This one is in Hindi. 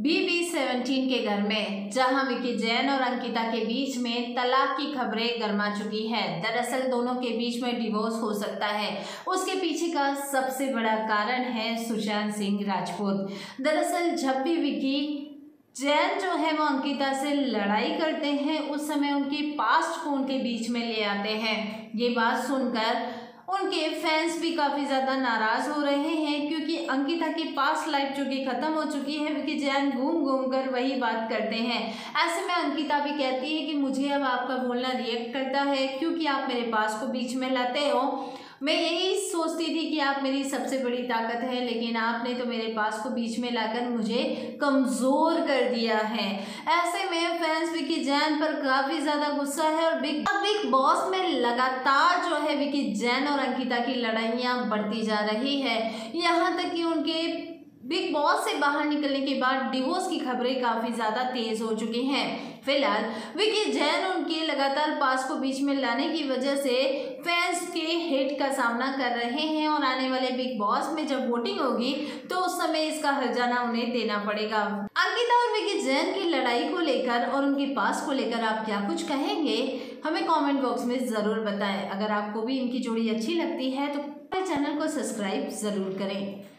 बीबी सेवनटीन के घर में, जहाँ विकी जैन और अंकिता के बीच में तलाक की खबरें गर्मा चुकी है। दरअसल दोनों के बीच में डिवोर्स हो सकता है। उसके पीछे का सबसे बड़ा कारण है सुशांत सिंह राजपूत। दरअसल जब भी विकी जैन जो है वो अंकिता से लड़ाई करते हैं, उस समय उनके पास्ट को उनके बीच में ले आते हैं। ये बात सुनकर उनके फैंस भी काफ़ी ज़्यादा नाराज़ हो रहे हैं क्योंकि अंकिता की पास लाइफ जो कि ख़त्म हो चुकी है क्योंकि जैन घूम घूम कर वही बात करते हैं। ऐसे में अंकिता भी कहती है कि मुझे अब आपका बोलना रिएक्ट करता है, क्योंकि आप मेरे पास को बीच में लाते हो। मैं यही सोचती थी कि आप मेरी सबसे बड़ी ताकत है, लेकिन आपने तो मेरे पास को बीच में लाकर मुझे कमज़ोर कर दिया है। ऐसे में फैंस विकी जैन पर काफ़ी ज़्यादा गुस्सा है और बिग बिग बॉस में लगातार जो है विकी जैन और अंकिता की लड़ाइयाँ बढ़ती जा रही है। यहाँ तक कि उनके बिग बॉस से बाहर निकलने के बाद डिवोर्स की खबरें काफ़ी ज़्यादा तेज़ हो चुकी हैं। फ़िलहाल, विकी जैन उनके लगातार पास को बीच में लाने की वजह से फैंस के सामना कर रहे हैं और आने वाले बिग बॉस में जब वोटिंग होगी तो उस समय इसका हर्जाना उन्हें देना पड़ेगा। अंकिता और विकी जैन की लड़ाई को लेकर और उनके पास को लेकर आप क्या कुछ कहेंगे, हमें कमेंट बॉक्स में ज़रूर बताएँ। अगर आपको भी इनकी जोड़ी अच्छी लगती है तो चैनल को सब्सक्राइब ज़रूर करें।